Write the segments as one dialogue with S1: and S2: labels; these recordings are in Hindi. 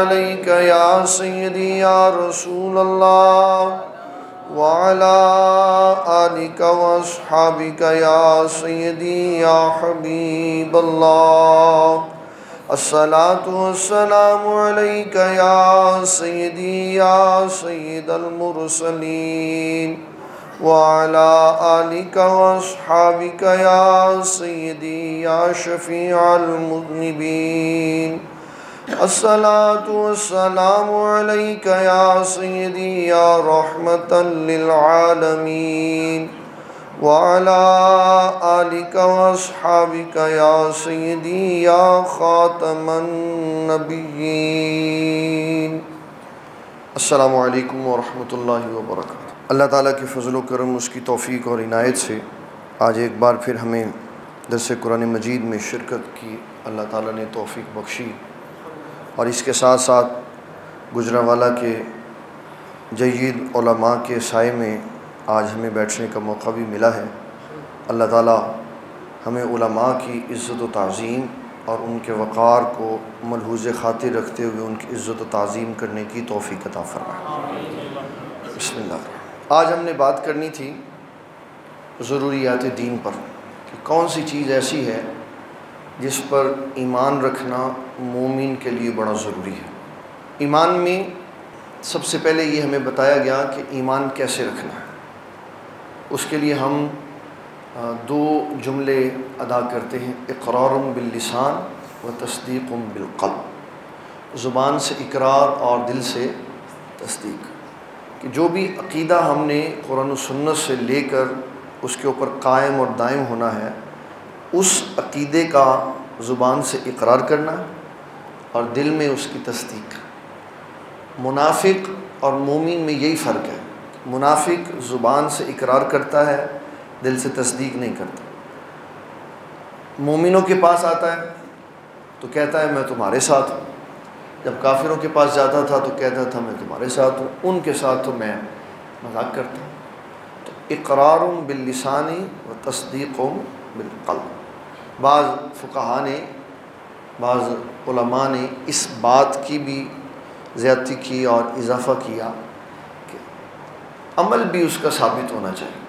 S1: अलैका या सय्यदी या रसूल अल्लाह वअला आलिका या सय्यदी या हबीब अल्लाह अलैका या सय्यदी या सय्यदल वअला आलिका वअस्हाबिका या सय्यदी या शफीअल मुज़निबीन अस्सलातु वस्सलामु अलैका या सय्यदी या रहमतल लिल आलमीन वअला आलिका वअस्हाबिका या सय्यदी या खातमन नबिय्यीन अस्सलामु अलैकुम वरहमतुल्लाहि वबरकातुहू अल्लाह ताला के फ़ज़ल करम उसकी तौफ़ी और इनायत से आज एक बार फिर हमें दरस कुरान मजीद में शिरकत की। अल्लाह ताला ने तौफ़ी बख्शी और इसके साथ साथ गुजरावाला के जयीद के साय में आज हमें बैठने का मौका भी मिला है। अल्लाह ताला हमें उलमा की इज़्ज़त व तज़ीम और उनके वक़ार को मलहूज़ ख़ातिर रखते हुए उनकी इज़्ज़त व तज़ीम करने की तोफ़ी अता फ़रमाए। बसमिल्लाह। आज हमने बात करनी थी ज़रूरियात दीन पर, कि कौन सी चीज़ ऐसी है जिस पर ईमान रखना मोमिन के लिए बड़ा ज़रूरी है। ईमान में सबसे पहले ये हमें बताया गया कि ईमान कैसे रखना है। उसके लिए हम दो जुमले अदा करते हैं इकरार बिल्लिसान व तस्दीक बिलक़ल ज़ुबान से इकरार और दिल से तस्दीक। कि जो भी अकीदा हमने कुरान सुन्नत से लेकर उसके ऊपर कायम और दायम होना है, उस अकीदे का ज़ुबान से इकरार करना और दिल में उसकी तस्दीक। मुनाफिक और मोमिन में यही फ़र्क है। मुनाफिक ज़ुबान से इकरार करता है, दिल से तस्दीक नहीं करता। मोमिनों के पास आता है तो कहता है, मैं तुम्हारे साथ हूँ। जब काफिरों के पास जाता था तो कहता था, मैं तुम्हारे साथ हूँ, उनके साथ तो मैं मज़ाक करता हूँ। तो इकरार बिल्लिसानी व तस्दीक बिलकल बाज़ फ़ुकहा ने, बाज़ ने इस बात की भी ज़्यादती की और इजाफ़ा किया कि अमल भी उसका साबित होना चाहिए।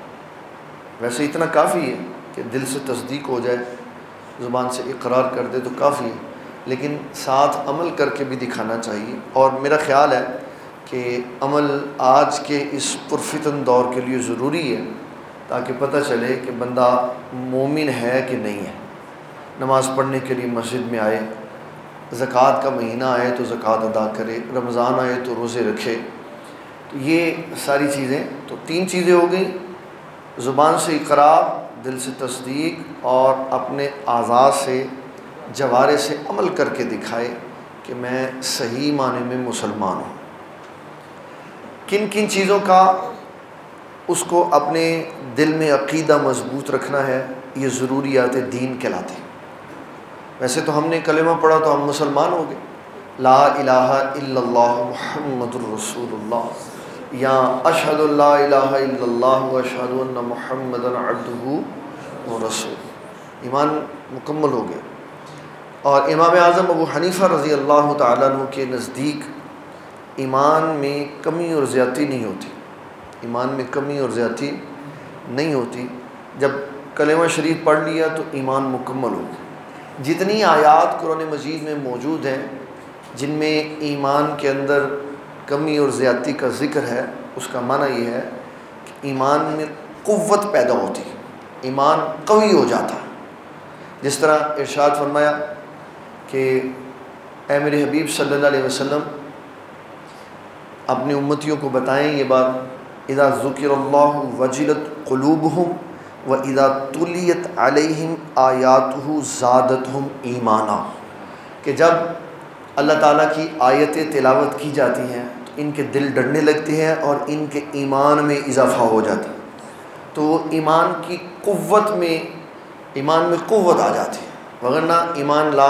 S1: वैसे इतना काफ़ी है कि दिल से तस्दीक हो जाए, ज़ुबान से इकरार कर दे तो काफ़ी है। लेकिन साथ अमल करके भी दिखाना चाहिए। और मेरा ख़्याल है कि अमल आज के इस पुरफितन दौर के लिए ज़रूरी है, ताकि पता चले कि बंदा मोमिन है कि नहीं है। नमाज़ पढ़ने के लिए मस्जिद में आए, ज़क़़त का महीना आए तो ज़क़़त अदा करे, रमज़ान आए तो रोज़े रखे। तो ये सारी चीज़ें तो तीन चीज़ें हो गई। ज़ुबान से इकरार, दिल से तस्दीक और अपने आज़ाद से जवारे से अमल करके दिखाए कि मैं सही माने में मुसलमान हूँ। किन किन चीज़ों का उसको अपने दिल में अकीदा मज़बूत रखना है, ये ज़रूरियात दीन कहलाते हैं। वैसे तो हमने कलेमा पढ़ा तो हम मुसलमान हो गए। ला इलाहा इल्लल्लाह मुहम्मदुर रसूलुल्लाह। या अशहदु ला इलाहा इल्लल्लाह अब्दुहु व रसूल ईमान मुकम्मल हो गया। और इमाम आज़म अबू हनीफ़ा रज़ी अल्लाह तु के नज़दीक ईमान में कमी और ज़्यादती नहीं होती। ईमान में कमी और ज़्यादती नहीं होती। जब कलेमा शरीफ पढ़ लिया तो ईमान मुकम्मल हो गया। जितनी आयात कुरान मजीद में मौजूद हैं, जिनमें ईमान के अंदर कमी और ज़्यादती का ज़िक्र है, उसका माना यह है कि ईमान में क़वत पैदा होती ईमान कवी हो जाता है। जिस तरह इरशाद फरमाया कि ए मेरे हबीब सल्लल्लाहु अलैहि वसल्लम, अपनी उम्मतियों को बताएँ ये बात इदा ज़ुकिर वजिलत क़लूबहुम व इदा तुलियत अलैहिम ज़ादत हम ईमाना। कि जब अल्लाह ताला की आयतें तिलावत की जाती हैं तो इनके दिल डरने लगते हैं और इनके ईमान में इजाफ़ा हो जाता है। तो ईमान की क़ुव्वत में, ईमान में क़ुव्वत आ जाती है। वरना ईमान ला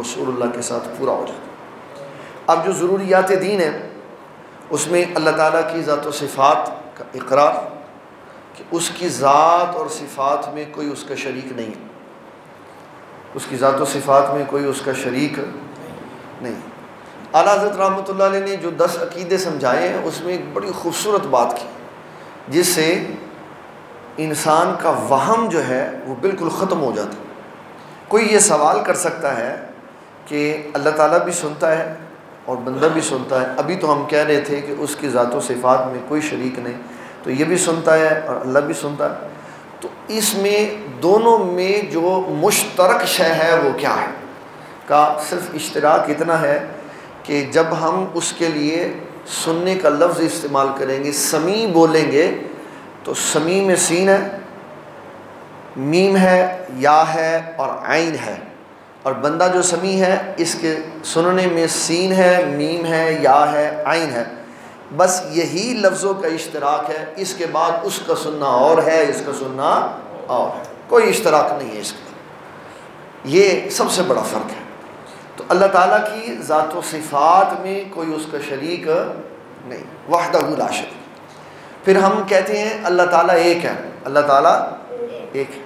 S1: रसूलुल्लाह के साथ पूरा हो जाता अब जो ज़रूरियात दीन है, उसमें अल्लाह ताला की ज़ात सिफ़ात का इकरार, कि उसकी ज़ात और सिफ़ात में कोई उसका शरीक नहीं है। उसकी ज़ात सिफ़ात में कोई उसका शरीक नहीं। आला हज़रत रहमत ने जो दस अकीदे समझाए हैं, उसमें एक बड़ी खूबसूरत बात की, जिससे इंसान का वहम जो है वो बिल्कुल ख़त्म हो जाता कोई ये सवाल कर सकता है कि अल्लाह ताला भी सुनता है और बंदा भी सुनता है। अभी तो हम कह रहे थे कि उसकी ज़ात सिफ़ात में कोई शरीक नहीं तो ये भी सुनता है और अल्लाह भी सुनता है। तो इसमें दोनों में जो मुश्तरक शय है वो क्या है? का सिर्फ़ इश्तराक इतना है कि जब हम उसके लिए सुनने का लफ्ज़ इस्तेमाल करेंगे समी बोलेंगे तो समी में सीन है, मीम है, या है और आइन है। और बंदा जो समी है, इसके सुनने में सीन है, मीम है, या है आइन है। बस यही लफ्ज़ों का इश्तराक है। इसके बाद उसका सुनना और है, इसका सुनना और है। कोई इश्तराक नहीं है इसका। ये सबसे बड़ा फ़र्क है। तो अल्लाह ताला की ज़ात सिफ़ात में कोई उसका शरीक नहीं। वाहदा शरीक। फिर हम कहते हैं, अल्लाह ताला एक है। अल्लाह ताला एक है।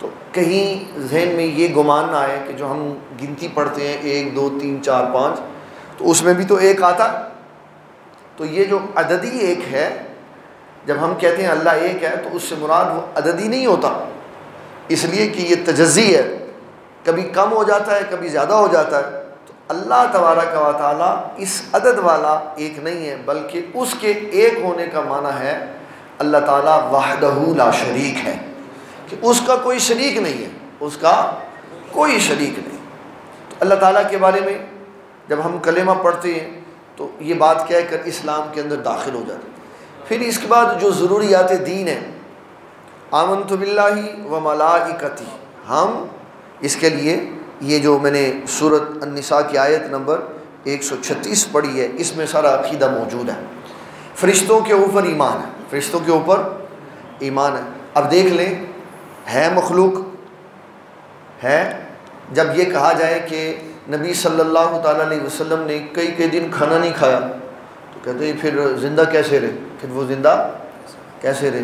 S1: तो कहीं जहन में ये गुमान ना आए कि जो हम गिनती पढ़ते हैं, एक, दो, तीन, चार, पाँच तो उसमें भी तो एक आता। तो ये जो अददी एक है, जब हम कहते हैं अल्लाह एक है तो उससे मुराद वो अददी नहीं होता। इसलिए कि ये तजज़ी है। कभी कम हो जाता है, कभी ज़्यादा हो जाता है। अल्लाह तबारा का वाली इस अदद वाला एक नहीं है, बल्कि उसके एक होने का माना है, अल्लाह ताला वाहदहू ला शरीक है। कि उसका कोई शरीक नहीं है, उसका कोई शरीक नहीं। तो अल्लाह ताला के बारे में जब हम कलेमा पढ़ते हैं तो ये बात क्या है कर इस्लाम के अंदर दाखिल हो जाते फिर इसके बाद जो ज़रूरियात दीन है आमन तो बिल्लाही व मलाइकती, हम इसके लिए ये जो मैंने सूरत अनसा की आयत नंबर 136 पढ़ी है, इसमें सारा अकीदा मौजूद है। फ़रिश्तों के ऊपर ईमान है, फ़रिश्तों के ऊपर ईमान है। अब देख लें, है मखलूक? है। जब ये कहा जाए कि नबी सल्लल्लाहु अलैहि वसल्लम ने कई कई दिन खाना नहीं खाया तो कहते हैं, फिर ज़िंदा कैसे रहे? फिर वो ज़िंदा कैसे रहे?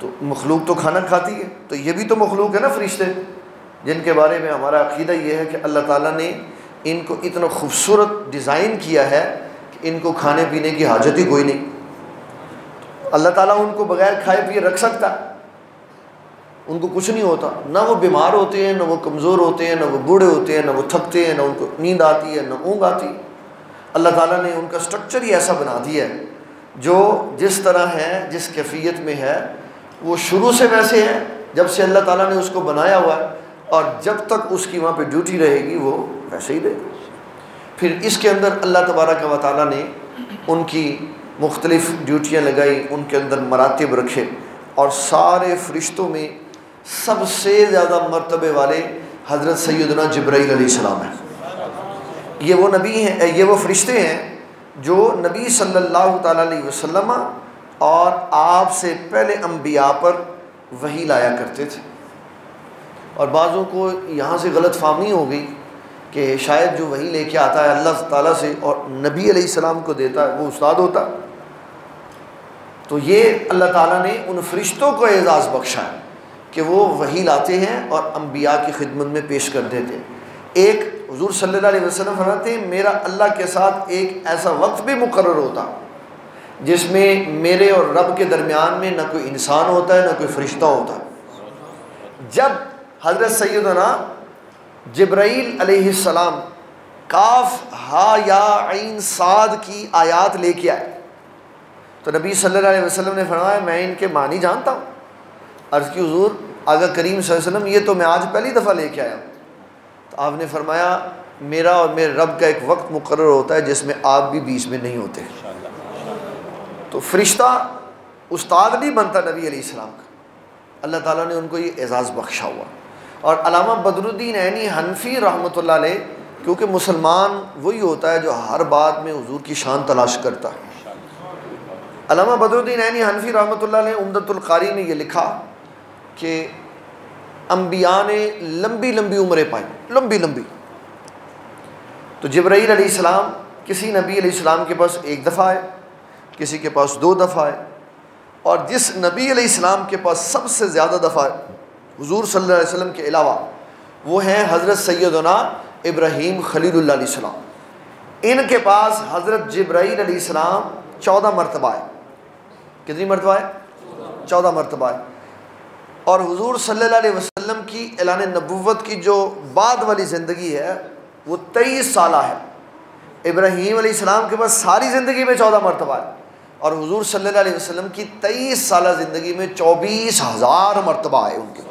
S1: तो मखलूक तो खाना खाती है तो ये भी तो मखलूक है ना फरिश्ते? जिनके बारे में हमारा अकीदा ये है कि अल्लाह ताला ने इनको इतना खूबसूरत डिज़ाइन किया है कि इनको खाने पीने की हाजत ही कोई नहीं। अल्लाह ताला उनको बग़ैर खाए पिए रख सकता। उनको कुछ नहीं होता। ना वो बीमार होते हैं, ना वो कमज़ोर होते हैं, ना वो बूढ़े होते हैं, ना वो थकते हैं, ना उनको नींद आती है, ना ऊँग आती। है अल्लाह ताला ने उनका स्ट्रक्चर ही ऐसा बना दिया है, जो जिस तरह है, जिस कैफियत में है, वो शुरू से वैसे है, जब से अल्लाह ताला ने उसको बनाया हुआ है। और जब तक उसकी वहाँ पे ड्यूटी रहेगी, वो वैसे ही रहेगी फिर इसके अंदर अल्लाह तबारा का वाली ने उनकी मुख्तलिफ़ ड्यूटियाँ लगाई, उनके अंदर मरातब रखे और सारे फरिश्तों में सबसे ज़्यादा मरतबे वाले हज़रत सैदना जब्राईल सलाम हैं। ये वो नबी हैं ये वो फरिश्ते हैं जो नबी सल्लल्लाहु अलैहि वसल्लम और आपसे पहले अम्बिया पर वही लाया करते थे। और बाज़ों को यहाँ से गलत फाहमी हो गई कि शायद जो वही लेके आता है, अल्लाह ताला से और नबी सलाम को देता है, वो उस्ताद होता। तो ये अल्लाह ताला ने उन फरिश्तों को एजाज़ बख्शा है कि वो वही लाते हैं और अम्बिया की खिदमत में पेश कर देते हैं। एक हजूर सल्लल्लाहु अलैहि वसल्लम फरमाते हैं, मेरा अल्लाह के साथ एक ऐसा वक्त भी मुकर होता, जिसमें मेरे और रब के दरमियान में ना कोई इंसान होता है, ना कोई फरिश्ता होता। है जब हज़रत सैदना जब्राईल सलाम काफ, हा, या, आइन, साद की आयात लेके आए। तो नबी सल्लल्लाहु अलैहि वसल्लम ने फरमाया, मैं इनके मानी जानता हूँ। अर्ज़ की हजूर आगा करीम वसल्लम, ये तो मैं आज पहली दफ़ा लेके आया तो आपने फरमाया, मेरा और मेरे रब का एक वक्त मुकर होता है जिसमें आप भी बीच में नहीं होते। तो फरिश्ता, उस्ताद नहीं बनता नबी सलाम का। अल्लाह ताला ने उनको ये एजाज़ बख्शा हुआ। और अलामा बदरुद्दीन ऐनी हनफी रहमत क्योंकि मुसलमान वही होता है जो हर बात में हजूर की शान तलाश करता है। अलामा बदरुद्दीन ऐनी हनफी रहमत उमदतुल्कारी ने यह लिखा कि अम्बिया ने लंबी लंबी उम्रें पाई, लंबी लंबी। तो जब्राईल सलाम, किसी नबी सलाम के पास एक दफ़ा आए, किसी के पास दो दफ़ा आए, और जिस नबी सलाम के पास सबसे ज़्यादा दफ़ा हजूर अलैहि वसल्लम के अलावा, वो हैं हज़रत सैदना इब्राहीम खलीलसलाम इनके पास हज़रत जब्राईल सलाम चौदह मरतबा है। कितनी मरतबा है? चौदह मरतबा है। और हुजूर अलैहि वसल्लम की एलान नबूवत की जो बाद वाली ज़िंदगी है, वो तेईस साल है। इब्राहीम सलाम के पास सारी ज़िंदगी में चौदह मरतबा है। और हुजूर अलैहि वसल्लम की तेईस साल ज़िंदगी में चौबीस हज़ार मरतबा है उनके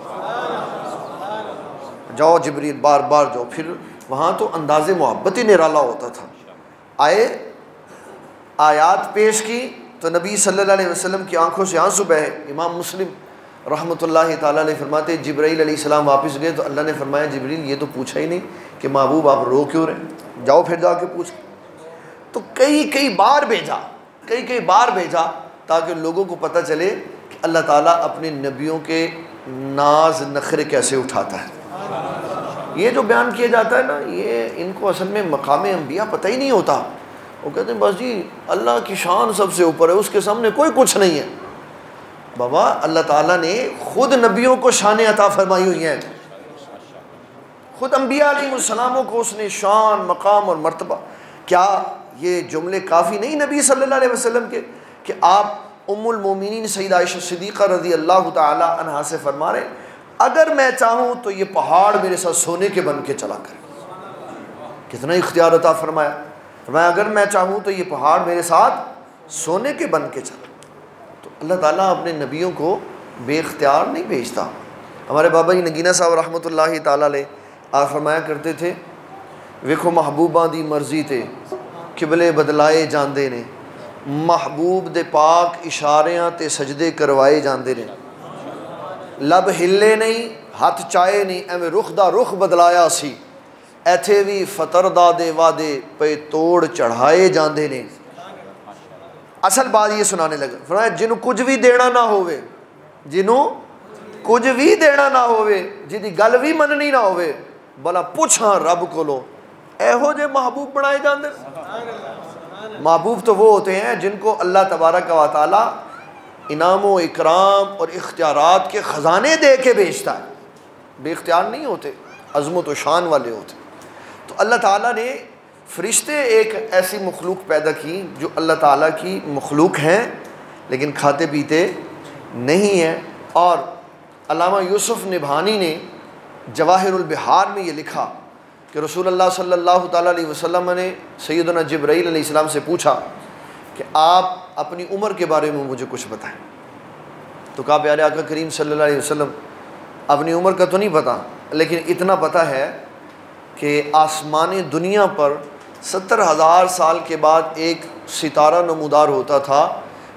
S1: जाओ जबरील बार बार जाओ। फिर वहाँ तो अंदाज मोहब्बत ही निराला होता था। आए, आयात पेश की तो नबी सल्लल्लाहु अलैहि वसल्लम की आँखों से आँसू बहे। इमाम मुस्लिम रहमतुल्लाह ताला फरमाते जब्राईल सलाम वापस गए तो अल्लाह ने फरमाया, जबरील, ये तो पूछा ही नहीं कि महबूब, आप रो क्यों रहे जाओ फिर जाके पूछ। तो कई कई बार भेजा कई कई बार भेजा ताकि लोगों को पता चले कि अल्लाह ताला अपने नबियों के नाज नखरे कैसे उठाता है? ये जो बयान किया जाता है ना, ये इनको असल में मकाम अम्बिया पता ही नहीं होता। वो कहते हैं, बस जी, अल्लाह की शान सबसे ऊपर है, उसके सामने कोई कुछ नहीं है। बाबा, अल्लाह ताला ने ख़ुद नबियों को शान अता फरमाई हुई हैं। ख़ुद अम्बिया सलामों को उसने शान, मकाम और मरतबा। क्या ये जुमले काफ़ी नहीं नबी सल्लल्लाहु अलैहि वसल्लम के कि आप उम्मुल मोमिनीन सईद आयशा सिद्दीक़ा रज़ी अल्लाह तहा से फरमा रहे अगर मैं चाहूँ तो ये पहाड़ मेरे साथ सोने के बन के चला कर। कितना इख्तियार अता फरमाया। फरमाया, अगर मैं चाहूँ तो ये पहाड़ मेरे साथ सोने के बन के चला। तो अल्लाह ताला अपने नबियों को बेख्तियार नहीं भेजता। हमारे बाबा जी नगीना साहब रहमत आप फरमाया करते थे वेखो महबूबा की मर्ज़ी थे किबले बदलाए जाते ने ਮਹਿਬੂਬ ਦੇ ਪਾਕ ਇਸ਼ਾਰਿਆਂ ਤੇ ਸਜਦੇ ਕਰਵਾਏ ਜਾਂਦੇ ਨੇ। ਲਬ ਹਿੱਲੇ ਨਹੀਂ, ਹੱਥ ਚਾਏ ਨਹੀਂ, ਐਵੇਂ ਰੁਖ ਦਾ ਰੁਖ ਬਦਲਾਇਆ ਸੀ। ਇੱਥੇ ਵੀ ਫਤਰ ਦਾ ਦੇ ਵਾਦੇ ਪਏ ਤੋੜ ਚੜਾਏ ਜਾਂਦੇ ਨੇ। ਅਸਲ ਬਾਤ ਇਹ ਸੁਣਾਣੇ ਲੱਗਾ, ਫਰਮਾਇਆ ਜਿਹਨੂੰ ਕੁਝ ਵੀ ਦੇਣਾ ਨਾ ਹੋਵੇ, ਜਿਹਨੂੰ ਕੁਝ ਵੀ ਦੇਣਾ ਨਾ ਹੋਵੇ, ਜਿਹਦੀ ਗੱਲ ਵੀ ਮੰਨਣੀ ਨਾ ਹੋਵੇ ਭਲਾ ਪੁੱਛਾਂ ਰੱਬ ਕੋਲੋਂ, ਇਹੋ ਜੇ ਮਹਿਬੂਬ ਬਣਾਏ ਜਾਂਦੇ ਨੇ। महबूब तो वो होते हैं जिनको अल्लाह तबारक व ताली इनाम इकराम और इख्तियार के ख़जाने दे के भेजता है। बेख्तियार नहीं होते, अजमत व शान वाले होते। तो अल्लाह ताला ने फ़रिश्ते एक ऐसी मखलूक पैदा की जो अल्लाह ताला की मखलूक हैं, लेकिन खाते पीते नहीं हैं। और अलामा यूसुफ़ निभानी ने जवाहिर बिहार में ये लिखा कि रसूल अल्लाह सल्लल्लाहु अलैहि वसल्लम ने सैदना जब्राईल इस्लाम से पूछा कि आप अपनी उम्र के बारे में मुझे कुछ बताएँ। तो कहा, प्यारे आका करीम सल्लल्लाहु अलैहि वसल्लम, अपनी उम्र का तो नहीं पता, लेकिन इतना पता है कि आसमान दुनिया पर सत्तर हज़ार साल के बाद एक सितारा नमूदार होता था।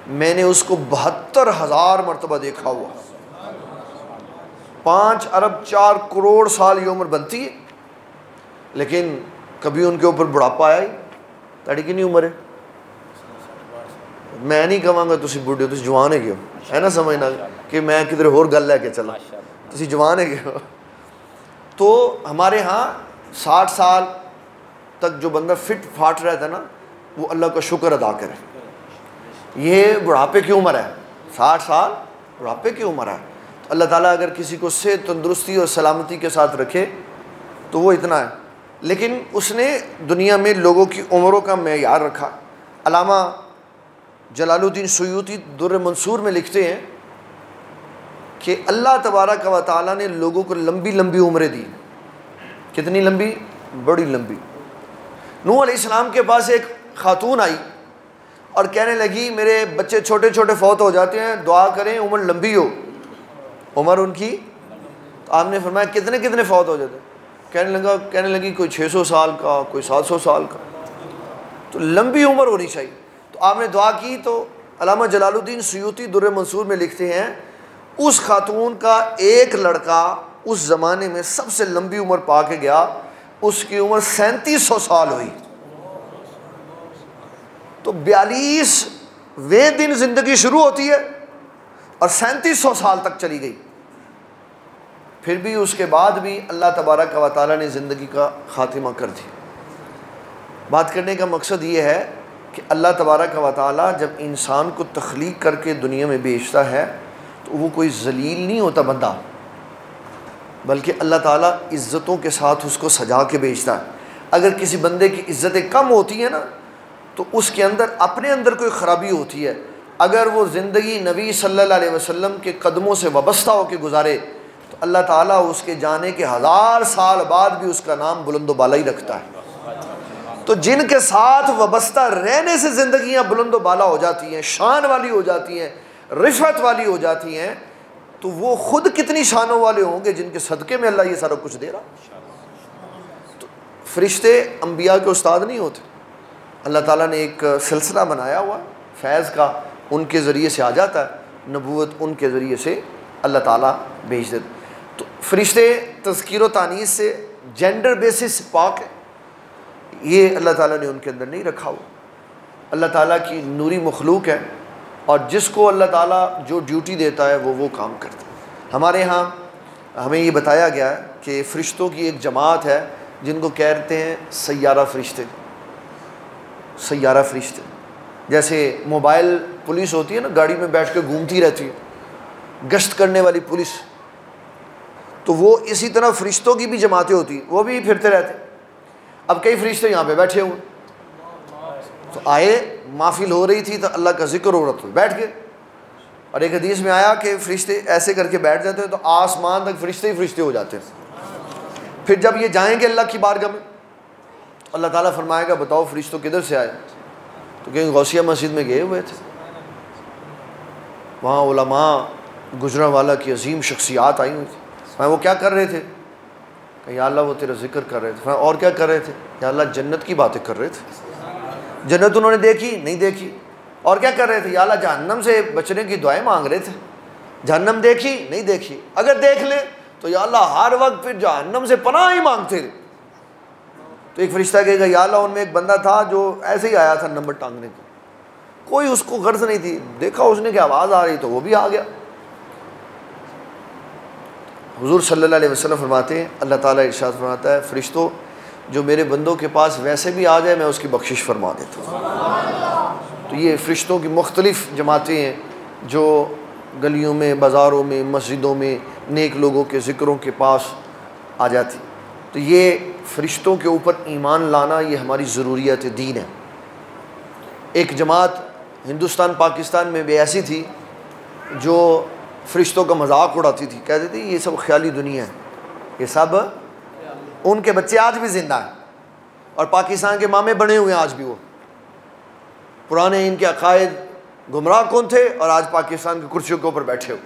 S1: मैंने उसको बहत्तर हज़ार मरतबा देखा हुआ। पाँच अरब चार करोड़ साल ये उम्र बनती है। लेकिन कभी उनके ऊपर बुढ़ापा आया ही ਤੁਹਾਡੀ ਕਿੰਨੀ ਉਮਰ ਹੈ मैं नहीं कहांगा तुम बुढ़े हो जवान है है ना समझना कि मैं किधर होर गल लैके चला तुम जवान है तो हमारे यहाँ साठ साल तक जो बंदा फिट फाट रहा था ना वो अल्लाह का शुक्र अदा करे ये बुढ़ापे की उम्र है साठ साल बुढ़ापे की उम्र है तो अल्लाह ताला अगर किसी को से तंदुरुस्ती और सलामती के साथ रखे तो वो इतना है लेकिन उसने दुनिया में लोगों की उम्रों का मैार रखा। अलामा जलालुद्दीन सयूती दुर मंसूर में लिखते हैं कि अल्लाह तबारा का ताली ने लोगों को लंबी लंबी उम्रें दी। कितनी लंबी? बड़ी लंबी। नू इस्लाम के पास एक खातून आई और कहने लगी, मेरे बच्चे छोटे छोटे फौत हो जाते हैं, दुआ करें, उम्र लंबी हो। उम्र उनकी तो आपने फरमाया, कितने कितने फौत हो जाते हैं? कहने लगा, कहने लगी, कोई 600 साल का, कोई 700 साल का? तो लंबी उम्र होनी चाहिए। तो आपने दुआ की तो अलामा जलालुद्दीन सयूती दुर मंसूर में लिखते हैं, उस खातून का एक लड़का उस ज़माने में सबसे लंबी उम्र पा के गया, उसकी उम्र सैंतीस सौ साल हुई। तो बयालीस वे दिन ज़िंदगी शुरू होती है और सैंतीस सौ साल तक चली गई। फिर भी उसके बाद भी अल्लाह तबारक व ताली ने ज़िंदगी का ख़ात्मा कर दिया। बात करने का मकसद ये है कि अल्लाह तबारक व ताली जब इंसान को तख्लीक करके दुनिया में बेचता है तो वो कोई जलील नहीं होता बंदा, बल्कि अल्लाह ताला इज़्ज़तों के साथ उसको सजा के बेचता है। अगर किसी बंदे की इज़्ज़तें कम होती हैं ना तो उसके अंदर, अपने अंदर कोई ख़राबी होती है। अगर वो ज़िंदगी नबी सल्लल्लाहु अलैहि वसल्लम के कदमों से वाबस्ता होकर गुजारे तो अल्लाह ताला उसके जाने के हज़ार साल बाद भी उसका नाम बुलंदोबाला ही रखता है। तो जिनके साथ वाबस्ता रहने से ज़िंदगियाँ बुलंदोबाला हो जाती हैं, शान वाली हो जाती हैं, रिश्वत वाली हो जाती हैं तो वो खुद कितनी शानों वाले होंगे जिनके सदक़े में अल्लाह ये सारा कुछ दे रहा तो फरिश्ते अम्बिया के उस्ताद नहीं होते। अल्लाह ताला ने एक सिलसिला बनाया हुआ, फैज़ का, उनके ज़रिए से आ जाता है नबूत उनके ज़रिए से अल्लाह ताला भेज देते फरिश्ते तस्कीर तानीस से जेंडर बेसिस पाक है। ये अल्लाह ताला ने उनके अंदर नहीं रखा हुआ। अल्लाह ताला की नूरी मखलूक है और जिसको अल्लाह ताला जो ड्यूटी देता है वो वो काम करता है। हमारे यहाँ हमें ये बताया गया है कि फ़रिश्तों की एक जमात है जिनको कहते हैं सैारा फ़रिश्ते। सैारा फ़रिश्ते। जैसे मोबाइल पुलिस होती है ना, गाड़ी में बैठ कर घूमती रहती है। गश्त करने वाली पुलिस। तो वो इसी तरह फ़रिश्तों की भी जमातें होती वो भी फिरते रहते अब कई फ़रिश्ते यहाँ पे बैठे हुए तो आए माफिल हो रही थी तो अल्लाह का ज़िक्र हो रहा था, बैठ गए और एक हदीस में आया कि फ़रिश्ते ऐसे करके बैठ जाते हैं तो आसमान तक फ़रिश्ते ही फ़रिश्ते हो जाते हैं। फिर जब ये जाएँगे अल्लाह की बारगाह में, अल्लाह ताला फरमाएगा, बताओ फ़रिश्तों किधर से आए? तो कहीं गौसिया मस्जिद में गए हुए थे। वहाँ उलमा गुजरा वाला की अजीम शख्सियात आई हुई थी। मैं वो क्या कर रहे थे? कहीं अल्लाह वो तेरा ज़िक्र कर रहे थे। और क्या कर रहे थे? या अल्लाह जन्नत की बातें कर रहे थे। जन्नत उन्होंने देखी, नहीं देखी। और क्या कर रहे थे? याला जहन्नम से बचने की दुआएँ मांग रहे थे। जहन्नम देखी, नहीं देखी। अगर देख ले तो या अल्लाह हर वक्त फिर जहन्नम से पनाह ही मांगते थे तो एक फरिश्ता कहेगा, या अल्लाह, उनमें एक बंदा था जो ऐसे ही आया था नंबर टांगने को। कोई उसको गर्ज नहीं थी। देखा उसने की आवाज़ आ रही तो वो भी आ गया। हुजूर सल्लल्लाहु अलैहि वसल्लम फरमाते हैं, अल्लाह ताला इरशाद फरमाता है, फरिश्तों, जो मेरे बंदों के पास वैसे भी आ जाए, मैं उसकी बख्शिश फरमा देता हूँ। तो ये फ़रिश्तों की मुख्तलिफ़ जमातें हैं, जो गलियों में, बाज़ारों में, मस्जिदों में नेक लोगों के ज़िक्रों के पास आ जाती। तो ये फ़रिश्तों के ऊपर ईमान लाना, ये हमारी ज़रूरियत दीन है। एक जमात हिंदुस्तान पाकिस्तान में भी ऐसी थी, जो फ़रिश्तों का मज़ाक उड़ाती थी। कहती थी ये सब ख्याली दुनिया है। ये सब उनके बच्चे आज भी ज़िंदा हैं। और पाकिस्तान के मामे बने हुए हैं आज भी वो। पुराने इनके अकायद गुमराह कौन थे और आज पाकिस्तान की कुर्सियों के ऊपर बैठे हो।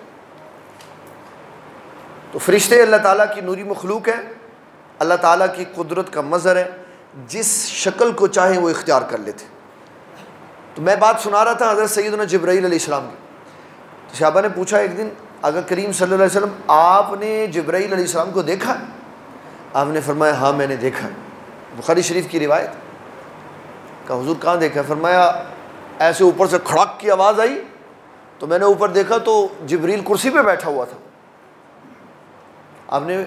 S1: तो फरिश्ते अल्लाह ताला की नूरी मखलूक है। अल्लाह ताला की कुदरत का मज़र है। जिस शक्ल को चाहे वो इख्तियार कर लेते। तो मैं बात सुना रहा था हज़रत सैदना जब्राईल इस्लाम की। तो शाबा ने पूछा एक दिन, अगर करीम सल्लल्लाहु अलैहि वसल्लम, आपने जब्राईल इस्लाम को देखा? आपने फरमाया हाँ मैंने देखा। बुखारी शरीफ की रिवायत। का हजूर कहाँ देखा? फरमाया, ऐसे ऊपर से खड़क की आवाज़ आई तो मैंने ऊपर देखा तो जबरील कुर्सी पे बैठा हुआ था। आपने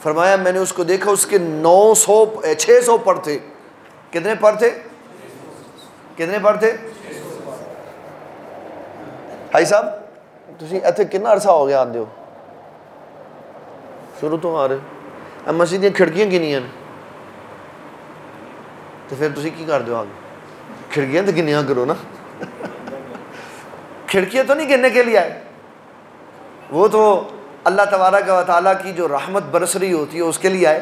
S1: फरमाया, मैंने उसको देखा, उसके नौ सौ छः सौ पर थे। कितने पर थे? कितने पर थे? भाई साहब इतने कि अरसा हो गया, आंदे हो? शुरू तो आ रहे ਰਹੇ ਆ ਮਸਜਿਦ ਦੀਆਂ ਖਿੜਕੀਆਂ ਕਿੰਨੀਆਂ ਨੇ ਤੇ ਫਿਰ खिड़कियाँ तो गिनिया करो ना? खिड़कियाँ तो नहीं गिनने के लिए आए? वो तो अल्लाह तबारा का वाली की जो रहमत बरस रही होती है, उसके लिए आए।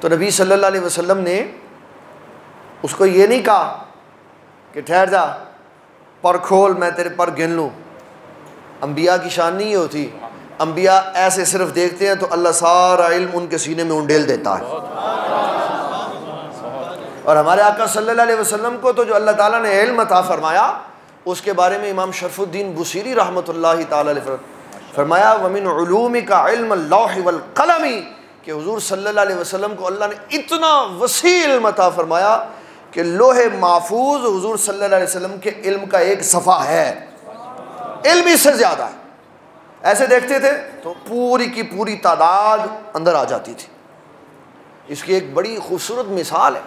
S1: तो नबी सल्लल्लाहु अलैहि वसल्लम ने उसको ये नहीं कहा कि, ठहर जा पर खोल मैं तेरे पर गिन लूँ। अम्बिया की शान नहीं होती। अम्बिया ऐसे सिर्फ़ देखते हैं तो अल्लाह सारा इल्म उनके सीने में उंडेल देता है। और हमारे आका सल्लल्लाहु अलैहि वसल्लम को तो जो अल्लाह ताला ने इल्म अता फरमाया, उसके बारे में इमाम शरफुद्दीन बुसीरी रहमतुल्लाहि ताला फरमाया, वमिन उलूम का इल्म हुजूर सल्लल्लाहु अलैहि वसल्लम को अल्लाह ने इतना वसी इल्म अता फरमाया कि लोहे महफूज हजूर अलैहि के इल्म का एक सफ़ा है। इल्म इससे ज़्यादा है। ऐसे देखते थे तो पूरी की पूरी तादाद अंदर आ जाती थी। इसकी एक बड़ी खूबसूरत मिसाल है।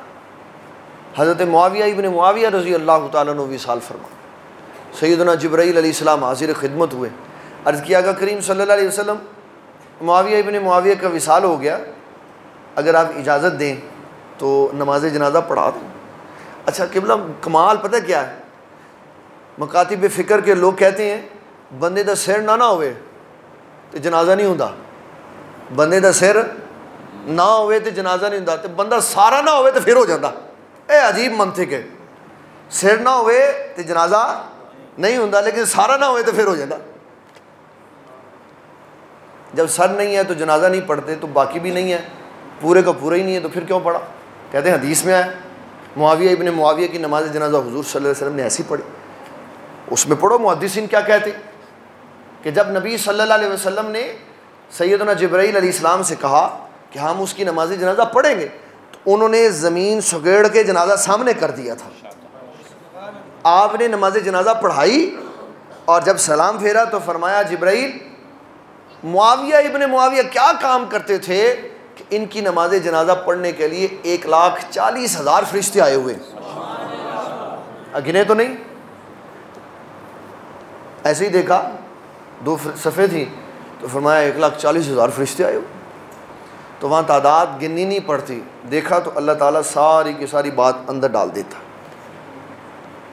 S1: हज़रत मुआविया इबन मुआविया रज़ी अल्लाह तसाल फरमा। सैदना जब्राईल हाजिर खिदमत हुए। अर्ज़ किया का करीम अलैहि वसल्लम मुआविया इबन मुआविया का विसाल हो गया, अगर आप इजाज़त दें तो नमाज़ जनाजा पढ़ा दें। अच्छा किबला कमाल पता क्या है? मकातिब फ़िक्र के लोग कहते हैं, बंदे का सिर ना ना होवे तो जनाजा नहीं होता बंदे का सिर ना होवे तो जनाजा नहीं होता तो बंदा सारा ना होवे तो फिर हो जाता यह अजीब मंथिक है। सिर ना होवे तो जनाजा नहीं होता लेकिन सारा ना होवे तो फिर हो जाता जब सर नहीं है तो जनाजा नहीं पढ़ते तो बाकी भी नहीं है। पूरे का पूरा ही नहीं है तो फिर क्यों पढ़ा? कहते हैं हदीस में आया। मुआविया इबन मुआविया की नमाज़ जनाजा हजूर सल्लल्लाहु अलैहि ने ऐसी पढ़ी। उसमें पढ़ो मुहदसिन क्या कहते? कि जब नबी सल्लल्लाहु अलैहि ने सैदना जब्राईल इस्लाम से कहा कि हम उसकी नमाज़ जनाजा पढ़ेंगे तो उन्होंने ज़मीन सगेड़ के जनाजा सामने कर दिया था। आपने नमाज़ जनाजा पढ़ाई और जब सलाम फेरा तो फरमाया जब्राईल मुआविया इबन मुआविया क्या काम करते थे? कि इनकी नमाज़ जनाजा पढ़ने के लिए एक लाख चालीस हज़ार फरिश्ते आए हुए। गिने तो नहीं। ऐसे ही देखा, दो सफ़े थी तो फरमाया, एक लाख चालीस हज़ार फरिश्ते आए हुए। तो वहाँ तादाद गिननी नहीं पड़ती। देखा तो अल्लाह ताला सारी की सारी बात अंदर डाल देता।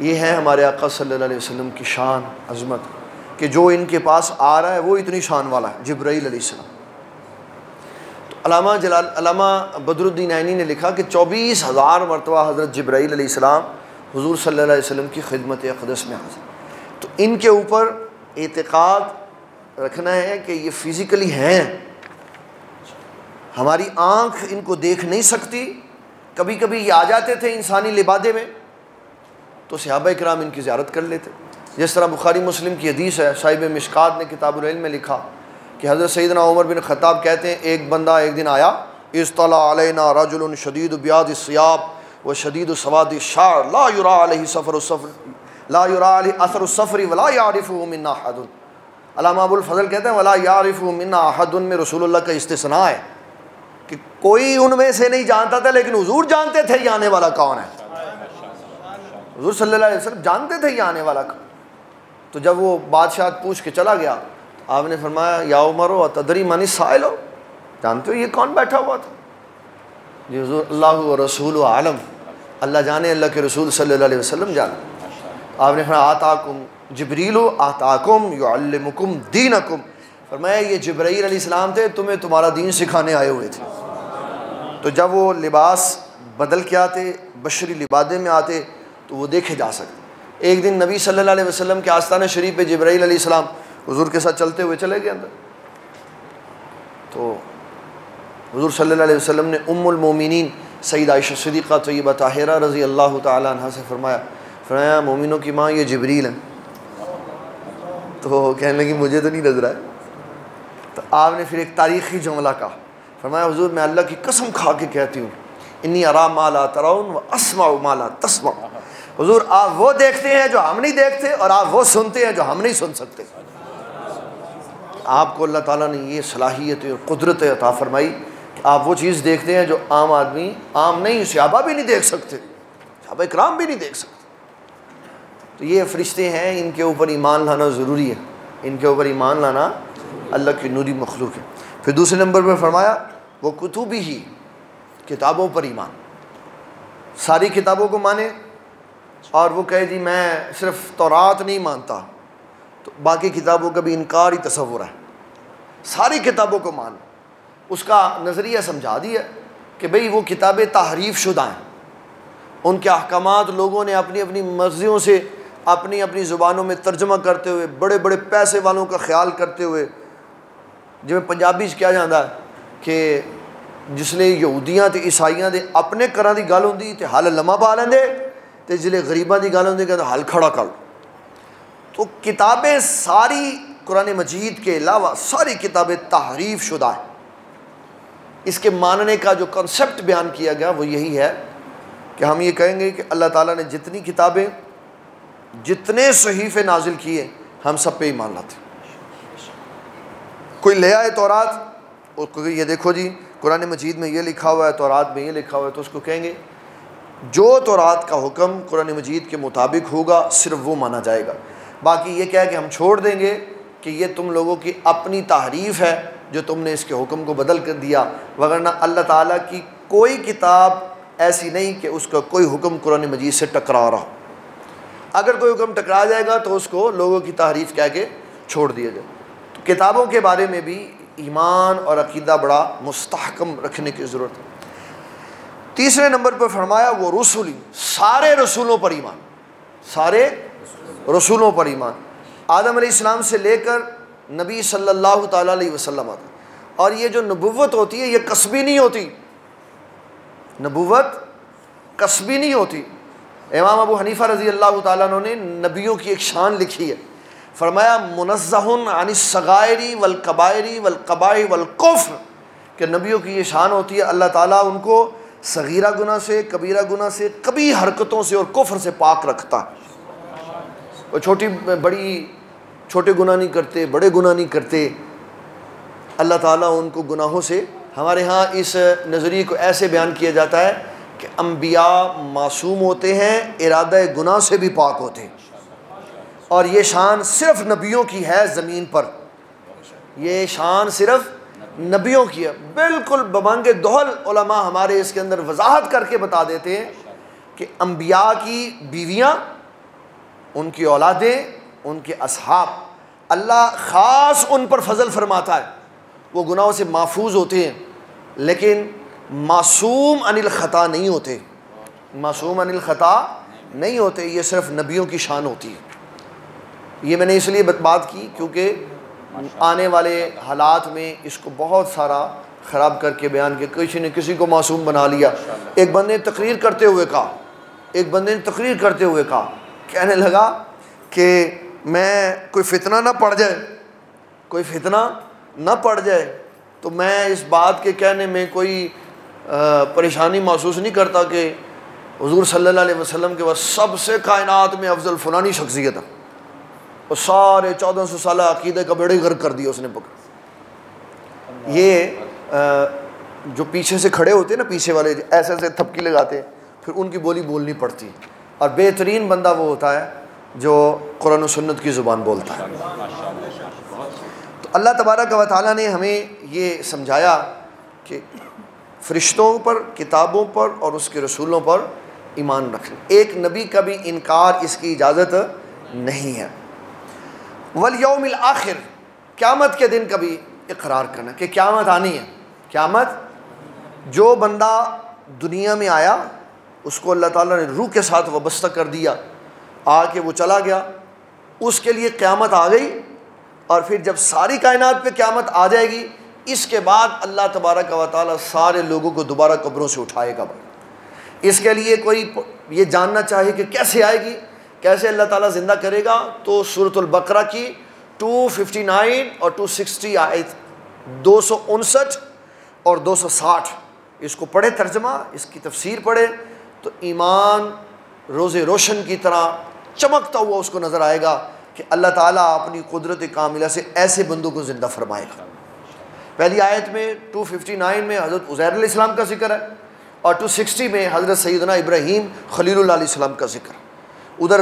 S1: ये है हमारे आका सल्लल्लाहु अलैहि वसल्लम की शान, अजमत, कि जो इनके पास आ रहा है, वो इतनी शान वाला है जब्राईल तो अलामा जलाल, अलामा बदरुद्दीन आइनी ने लिखा कि चौबीस हज़ार मरतबा हज़रत जब्राईल अलैहिस्सलाम हुजूर अलैहि वसल्लम की खिदमत अकदस में हाजिर। तो इनके ऊपर एतक़ाद रखना है कि ये फ़िज़िकली हैं। हमारी आँख इनको देख नहीं सकती। कभी कभी ये आ जाते थे इंसानी लिबादे में तो सहाबा कराम इनकी ज़्यारत कर लेते। जिस तरह बुखारी मुस्लिम की हदीस है, साहिब मिशकात ने किताब में लिखा कि हज़रत सैदना उमर बिन ख़ताब कहते हैं, एक बंदा एक दिन आया इस तला रजुल शदीद ब्याद सियाब व शदीद सवाद शार, ला युरा सफ़र सफ़र, ला युरा असर सफ़री वला यारिफ मन्ना हदन अलामाबुल फजल कहते हैं, वला यारिफ मन्ना में रसूलुल्लाह का इस्तना है। कि कोई उनमें से नहीं जानता था, लेकिन हजूर जानते थे ये आने वाला कौन है। हजूर सल्लल्लाहु अलैहि वसल्लम जानते थे ये आने वाला कौन। तो जब वो बादशाह पूछ के चला गया आपने फरमाया या उमर हो तदरी मानी साइल हो जानते हो ये कौन बैठा हुआ था? जी अल्लाह रसूल आलम। अल्लाह जाने, अल्लाह के रसूल सल्लल्लाहु अलैहि वसल्लम जाने। आपने फरमाया, आताकुम जबरील, आताकुम युअल्लिमुकुम दीनकुम। फरमाया, ये जब्राईल इस्लाम थे, तुम्हें तुम्हारा दीन सिखाने आए हुए थे। तो जब वो लिबास बदल के आते, बशरी लिबादे में आते तो वो देखे जा सकते। एक दिन नबी सल्लल्लाहु अलैहि वसल्लम के आस्थान शरीफ पे जब्राईल इस्लाम हजूर के साथ चलते हुए चले गए अंदर। तो हजूर सल्लल्लाहु अलैहि वसल्लम ने उम्मुलमोमिनीन सईद आयशा सदीक़ा तय्यबा ताहिरा रज़ी अल्लाह तह से फरमाया फरमाया, मोमिनों की माँ ये जबरील हैं। तो कहने लगी, मुझे तो नहीं नज़र आए। तो आपने फिर एक तारीख़ी जुमला कहा। फरमाया, हजूर, मैं अल्लाह की कसम खा के कहती हूँ, इन्नी आराम माला तराउन व असमा माला तस्मा हजूर, आप वो देखते हैं जो हम नहीं देखते और आप वो सुनते हैं जो हम नहीं सुन सकते। आपको अल्लाह ताला ने ये सलाहियत और कुदरत अता फरमाई कि आप वो चीज़ देखते हैं जो आम आदमी आम नहीं सहाबा भी नहीं देख सकते सहाबा कराम भी नहीं देख सकते। तो ये फरिश्ते हैं, इनके ऊपर ईमान लाना ज़रूरी है। इनके ऊपर ईमान लाना अल्लाह की नूरी मखलूक है। फिर दूसरे नंबर पर फरमाया, वो कुतुबी ही किताबों पर ईमान। सारी किताबों को माने और वो कहे, जी, मैं सिर्फ़ तौरात नहीं मानता तो बाकी किताबों का भी इनकार ही तस्वुर है। सारी किताबों को मान। उसका नज़रिया समझा दिया कि भाई वो किताबें तहरीफ शुदा हैं। उनके अहकाम लोगों ने अपनी अपनी मर्जियों से अपनी अपनी ज़ुबानों में तर्जमा करते हुए बड़े बड़े पैसे वालों का ख्याल करते हुए जिमें पंजाबी क्या जाता है कि जिसले यहूदियाँ तो ईसाइया के अपने घर की गल होंगी तो हल लम्मा पा लेंगे तो जिसले गरीबों की गल होंगी कहते हल खड़ा कर। तो किताबें सारी कुरान मजीद के अलावा सारी किताबें तहरीफ शुदा है। इसके मानने का जो कॉन्सेप्ट बयान किया गया वो यही है कि हम ये कहेंगे कि अल्लाह ताला ने जितनी किताबें, जितने सहीफ़े नाजिल किए, हम सब पे ही ईमान लाते कोई ले आए तौरात उसको ये देखो जी, कुरान मजीद में ये लिखा हुआ है, तौरात में ये लिखा हुआ है तो उसको कहेंगे। जो तौरात का हुक्म कुरान मजीद के मुताबिक होगा, सिर्फ़ वो माना जाएगा। बाकी ये क्या है कि हम छोड़ देंगे कि ये तुम लोगों की अपनी तहरीफ है जो तुमने इसके हुक्म को बदल कर दिया। वगरना अल्लाह ताला की कोई किताब ऐसी नहीं कि उसका कोई हुक्म कुरान मजीद से टकरा रहा अगर कोई हुक्म टकरा जाएगा तो उसको लोगों की तारीफ़ कह के छोड़ दिया जाए। तो किताबों के बारे में भी ईमान और अकीदा बड़ा मुस्तकम रखने की ज़रूरत है। तीसरे नंबर पर फरमाया, वो रसूली, सारे रसूलों पर ईमान, सारे रसूलों पर ईमान। आदम इस्लाम से लेकर नबी सल्लल्लाहु अलैहि वसल्लम और ये जो नबुवत होती है, ये कस्बी नहीं होती। नबुवत कस्बी नहीं होती। इमाम अबू हनीफ़ा रज़ी अल्लाह तु ने नबियों की एक शान लिखी है। फरमाया मुनज़न अनसगायरी वलकबायरी वलकबाई वलकफ़ कि नबियों की ये शान होती है, अल्लाह ताला उनको सगीरा गुना से, कबीरा गुना से, कभी हरकतों से और कुफ्र से पाक रखता वो छोटी, बड़ी, छोटे गुनाह नहीं करते, बड़े गुनाह नहीं करते। अल्लाह ताला उनको गुनाहों से हमारे यहाँ इस नज़रिए को ऐसे बयान किया जाता है कि अम्बिया मासूम होते हैं, इरादा गुनाह से भी पाक होते हैं। और ये शान सिर्फ़ नबियों की है ज़मीन पर। ये शान सिर्फ़ नबियों की है। बिल्कुल बमंग दोहल हमारे इसके अंदर वजाहत करके बता देते हैं कि अम्बिया की बीवियाँ उनकी औलादें उनके असहाब। अल्लाह ख़ास उन पर फजल फरमाता है। वो गुनाहों से महफूज होते हैं लेकिन मासूम अनिल ख़ता नहीं होते। मासूम अनिल ख़ता नहीं होते ये सिर्फ़ नबियों की शान होती है। ये मैंने इसलिए बात की क्योंकि आने वाले हालात में इसको बहुत सारा ख़राब करके बयान किया। किसी ने किसी को मासूम बना लिया। एक बंदे ने तकरीर करते हुए कहा। एक बंदे ने तकरीर करते हुए कहा। कहने लगा कि मैं, कोई फितना ना पड़ जाए, कोई फितना ना पड़ जाए तो मैं इस बात के कहने में कोई परेशानी महसूस नहीं करता कि हजूर सल्लल्लाहु अलैहि वसल्लम के पास सबसे कायनात में अफजल फ़लानी शख्सियत है। और सारे चौदह सौ साल अकीदे का बेड़े गर्क कर दिया उसने पकड़। ये जो पीछे से खड़े होते हैं ना, पीछे वाले, ऐसे ऐसे थपकी लगाते हैं, फिर उनकी बोली बोलनी पड़ती है। और बेहतरीन बंदा वो होता है जो कुरान सुन्नत की ज़ुबान बोलता है। तो अल्लाह तबारक व ताली ने हमें ये समझाया कि फ़रिश्तों पर, किताबों पर और उसके रसूलों पर ईमान रखें। एक नबी का भी इनकार इसकी इजाज़त नहीं है। वलयौमिल आखिर, क़्यामत के दिन कभी इकरार करना, कि क़्यामत आनी है। क़्यामत, जो बंदा दुनिया में आया उसको अल्लाह ताला ने रूह के साथ वाबस्ता कर दिया। आके वो चला गया। उसके लिए क़्यामत आ गई और फिर जब सारी कायनात पे क़्यामत आ जाएगी, इसके बाद अल्लाह तबारक व ताली सारे लोगों को दोबारा कब्रों से उठाएगा। इसके लिए कोई ये जानना चाहिए कि कैसे आएगी, कैसे अल्लाह ताला ज़िंदा करेगा तो सूरतुल बकरा की 259 और 260 आयत दो सौ उनसठ और 260 इसको पढ़े तर्जमा, इसकी तफसीर पढ़े। तो ईमान रोज़ रोशन की तरह चमकता हुआ उसको नज़र आएगा कि अल्लाह ताला अपनी कुदरत कामिला से ऐसे बंदों को ज़िंदा फरमाएगा। पहली आयत में 259 में हज़रत उज़ैर इस्लाम का ज़िक्र है और 260 में हज़रत सैदना इब्राहीम खलील का ज़िक्र। उधर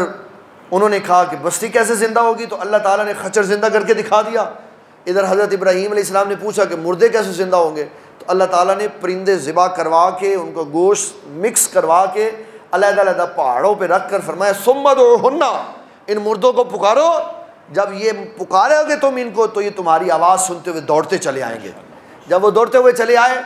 S1: उन्होंने कहा कि बस्ती कैसे ज़िंदा होगी? तो अल्लाह ताला ने खचर ज़िंदा करके दिखा दिया। इधर हज़रत इब्राहीम इस्लाम ने पूछा कि मुर्दे कैसे ज़िंदा होंगे? अल्लाह ताला ने परिंदे ज़िबा करवा के, उनको गोश्त मिक्स करवा के अलहदा पहाड़ों पर रख कर फरमाया सुमद हन्ना इन मुर्दों को पुकारो। जब ये पुकारोगे तुम इनको तो ये तुम्हारी आवाज़ सुनते हुए दौड़ते चले आएँगे। जब वो दौड़ते हुए चले आए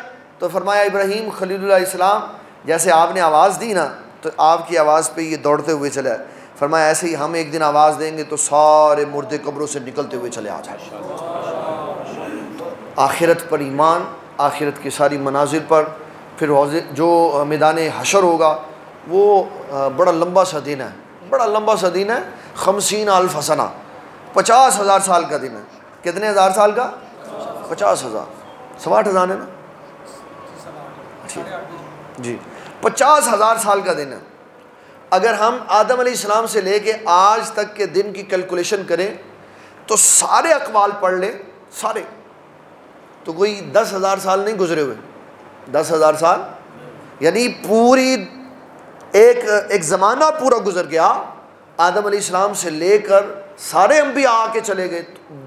S1: तो फरमाया, इब्राहिम खलील इस्लाम जैसे आपने आवाज़ दी ना तो आपकी आवाज़ पे ये दौड़ते हुए चले आए। फरमाया, ऐसे ही हम एक दिन आवाज़ देंगे तो सारे मुर्दे कब्रों से निकलते हुए चले आ जाए आखिरत पर ईमान आखिरत की सारी मनाजिर पर, फिर जो मैदान हशर होगा, वो बड़ा लंबा सा दिन है। बड़ा लंबा सा दिन है, खमसीन अलफसना पचास हज़ार साल का दिन है। कितने हज़ार साल का? पचास हज़ार। सवाठ हज़ार है ना? ठीक जी। पचास हज़ार साल का दिन है। अगर हम आदम इस्लाम से लेके आज तक के दिन की कैलकुलेशन करें तो सारे अकवाल पढ़ लें, सारे। तो कोई दस हज़ार साल नहीं गुजरे हुए। दस हज़ार साल? यानी पूरी एक एक ज़माना पूरा गुजर गया, आदम इस्लाम से लेकर सारे अम्बिया आके चले गए,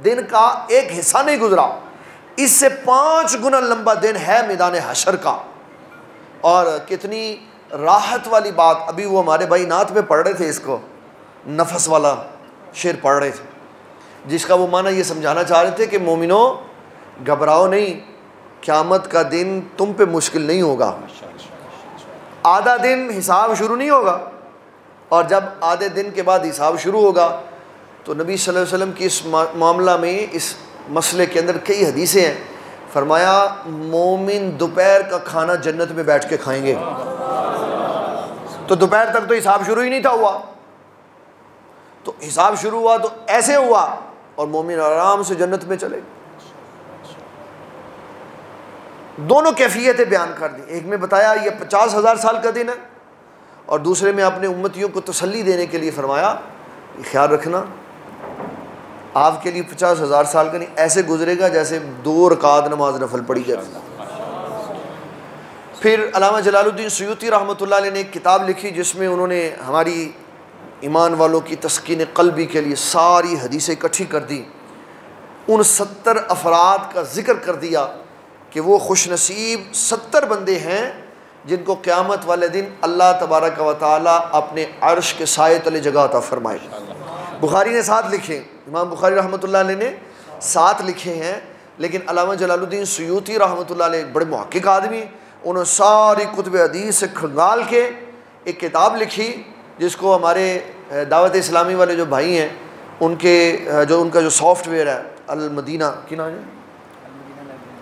S1: दिन का एक हिस्सा नहीं गुजरा। इससे पाँच गुना लंबा दिन है मैदान हशर का। और कितनी राहत वाली बात, अभी वो हमारे भाई नाथ में पढ़ रहे थे इसको, नफस वाला शेर पढ़ रहे थे, जिसका वो माना ये समझाना चाह रहे थे कि मोमिनो घबराओ नहीं, क़्यामत का दिन तुम पे मुश्किल नहीं होगा। आधा दिन हिसाब शुरू नहीं होगा, और जब आधे दिन के बाद हिसाब शुरू होगा तो नबी सल्लल्लाहु अलैहि वसल्लम की इस मामला में इस मसले के अंदर कई हदीसें हैं। फरमाया, मोमिन दोपहर का खाना जन्नत में बैठ के खाएँगे। तो दोपहर तक तो हिसाब शुरू ही नहीं था हुआ। तो हिसाब शुरू हुआ तो ऐसे हुआ, और मोमिन आराम से जन्नत में चले। दोनों कैफियतें बयान कर दी। एक में बताया, ये पचास हज़ार साल का दिन है। और दूसरे में अपने उम्मतियों को तसल्ली देने के लिए फरमाया ख्याल रखना, आपके लिए पचास हज़ार साल का नहीं, ऐसे गुजरेगा जैसे दो रकात नमाज़ नफल पड़ी जाती फिर अलामा जलालुद्दीन सयूती रहमत ने एक किताब लिखी, जिसमें उन्होंने हमारी ईमान वालों की तस्किन कल्बी के लिए सारी हदीसें इकट्ठी कर दी, उन सत्तर अफराद का ज़िक्र कर दिया। कि वो खुश नसीब सत्तर बंदे हैं जिनको क़्यामत वाले दिन अल्लाह तबारक व ताली अपने अर्श के साय तले जगह अता फरमाए। बुखारी ने साथ लिखे, इमाम बुखारी रहमत ने साथ लिखे हैं, लेकिन अलामा जलालुद्दीन सयूती रहमत बड़े महक़ आदमी उन्होंने सारी कुतब हदीस से खंगाल के एक किताब लिखी, जिसको हमारे दावत इस्लामी वाले जो भाई हैं, उनके जो उनका जो सॉफ्टवेयर है अलमदीना की नाम है?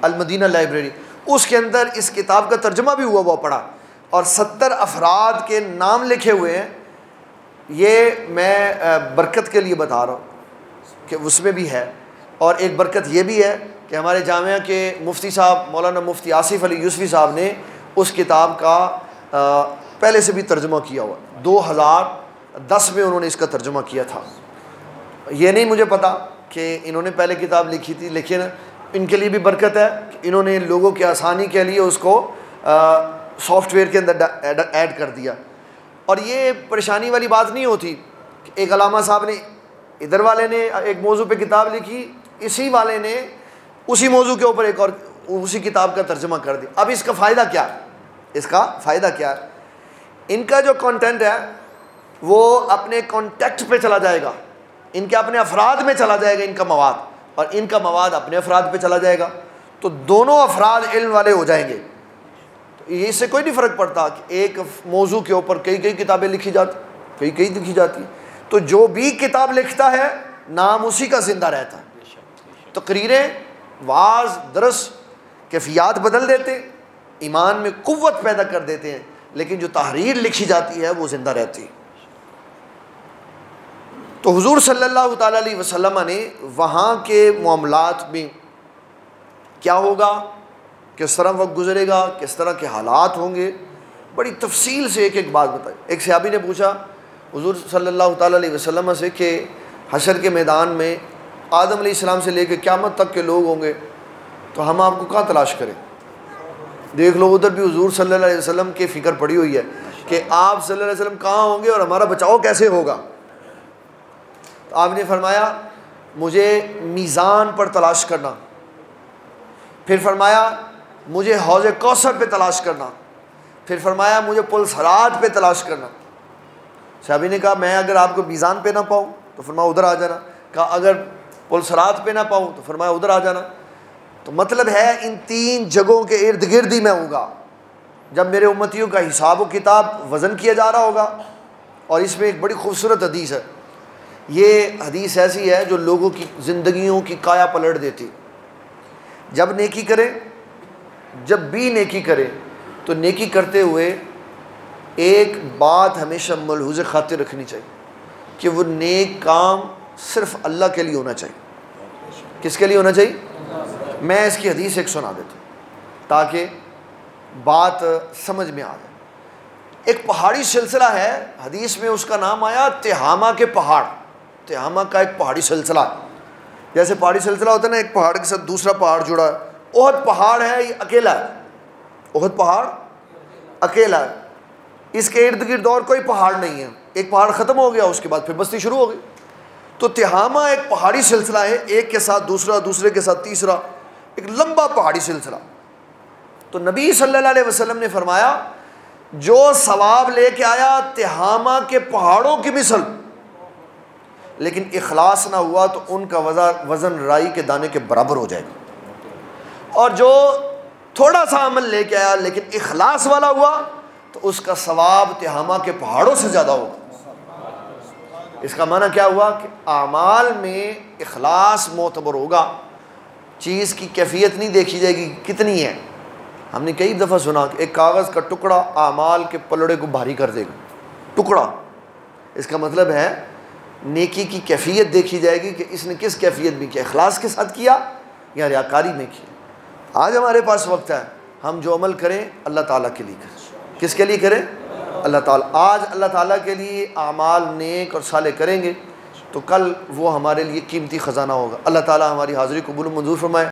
S1: अलमदीना लाइब्रेरी। उसके अंदर इस किताब का तर्जमा भी हुआ हुआ पढ़ा। और सत्तर अफराद के नाम लिखे हुए हैं। ये मैं बरकत के लिए बता रहा हूँ कि उसमें भी है। और एक बरकत ये भी है कि हमारे जामिया के मुफ्ती साहब, मौलाना मुफ्ती आसिफ अली यूसफी साहब ने उस किताब का पहले से भी तर्जमा किया हुआ। 2010 में उन्होंने इसका तर्जमा किया था। ये नहीं मुझे पता कि इन्होंने पहले किताब लिखी थी, लेकिन इनके लिए भी बरकत है इन्होंने लोगों की आसानी के लिए उसको सॉफ्टवेयर के अंदर ऐड कर दिया। और ये परेशानी वाली बात नहीं होती एक अलामा साहब ने इधर वाले ने एक मौजू पे किताब लिखी, इसी वाले ने उसी मौजू के ऊपर एक और, उसी किताब का तर्जमा कर दिया। अब इसका फ़ायदा क्या? है इसका फ़ायदा क्या? है इनका जो कंटेंट है, वो अपने कॉन्टेक्ट पे चला जाएगा। इनके अपने अफराद में चला जाएगा इनका मवाद। और इनका मवाद अपने अफराद पर चला जाएगा। तो दोनों अफराद इल्म वाले हो जाएँगे। तो इससे कोई नहीं फ़र्क पड़ता कि एक मौजू के ऊपर कई कई किताबें लिखी जाती, कई कई लिखी जाती। तो जो भी किताब लिखता है, नाम उसी का ज़िंदा रहता। है तकरीरें, वाज, दरस, कैफियात बदल देते, ईमान में कुत पैदा कर देते हैं। लेकिन जो तहरीर लिखी जाती है, वो ज़िंदा रहती है। तो हुजूर सल्लल्लाहु अलैहि वसल्लम ने वहाँ के मामलात में क्या होगा? किस तरह वक्त गुजरेगा? किस तरह के हालात होंगे? बड़ी तफसील से एक एक बात बताई। एक सहाबी ने पूछा, हुजूर सल्लल्लाहु अलैहि वसल्लम से कि हशर के मैदान में आदम इस्लाम से लेकर क़्यामत तक के लोग होंगे तो हम आपको कहाँ तलाश करें? देख लो, उधर भी हुजूर सल्लल्लाहु अलैहि वसल्लम की फ़िक्र पड़ी हुई है कि आप सल्लल्लाहु अलैहि वसल्लम कहाँ होंगे और हमारा बचाव कैसे होगा? आपने फरमाया, मुझे मीज़ान पर तलाश करना। फिर फरमाया, मुझे हौज कौसर पे तलाश करना। फिर फरमाया, मुझे पुल सरात पे तलाश करना। साहबी ने कहा, मैं अगर आपको मीज़ान पे ना पाऊँ तो फरमाया, उधर आ जाना। कहा, अगर पुल सरात पे ना पाऊँ तो फरमाया, उधर आ जाना। तो मतलब है, इन तीन जगहों के इर्द गिर्द ही मैं हूँगा। जब मेरे उम्मतियों का हिसाब व किताब वज़न किया जा रहा होगा, और इसमें एक बड़ी खूबसूरत हदीस है। ये हदीस ऐसी है जो लोगों की ज़िंदगियों की काया पलट देती। जब नेकी करें, जब भी नेकी करें तो नेकी करते हुए एक बात हमेशा मलहूज खातिर रखनी चाहिए कि वो नेक काम सिर्फ़ अल्लाह के लिए होना चाहिए। किसके लिए होना चाहिए? मैं इसकी हदीस एक सुना देता हूँ, ताकि बात समझ में आ जाए। एक पहाड़ी सिलसिला है, हदीस में उसका नाम आया, तिहामा के पहाड़। तिहामा का एक पहाड़ी सिलसिला। जैसे पहाड़ी सिलसिला होता है ना, एक पहाड़ के साथ दूसरा पहाड़ जुड़ा। है ओहद पहाड़ है, ये अकेला है। ओहद पहाड़? अकेला है। इसके इर्द गिर्द और कोई पहाड़ नहीं है। एक पहाड़ ख़त्म हो गया, उसके बाद फिर बस्ती शुरू हो गई। तो तिहामा एक पहाड़ी सिलसिला है, एक के साथ दूसरा, दूसरे के साथ तीसरा। एक लंबा पहाड़ी सिलसिला। तो नबी सल्लल्लाहु अलैहि वसल्लम ने फरमाया, जो सवाब लेके आया तिहामा के पहाड़ों की मिसल लेकिन इखलास ना हुआ तो उनका वज़न राई के दाने के बराबर हो जाएगा। और जो थोड़ा सा अमल लेके आया, लेकिन इखलास वाला हुआ तो उसका सवाब तिहामा के पहाड़ों से ज़्यादा होगा। इसका माना क्या हुआ कि आमाल में इखलास मोतबर होगा। चीज़ की कैफियत नहीं देखी जाएगी कितनी है। हमने कई दफ़ा सुना कि एक कागज़ का टुकड़ा आमाल के पलड़े को भारी कर देगा। टुकड़ा। इसका मतलब है नेकी की कैफियत देखी जाएगी कि इसने किस कैफियत में किया अखलास के साथ किया या रियाकारी में किया। आज हमारे पास वक्त है, हम जो अमल करें, अल्लाह ताला के लिए करें। किसके लिए करें? अल्लाह ताला। आज अल्लाह ताला के लिए आमाल, नेक और साले करेंगे तो कल वो हमारे लिए कीमती ख़जाना होगा। अल्लाह ताला हमारी हाज़िरी कबूल मंजूर फरमाए।